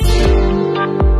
嗯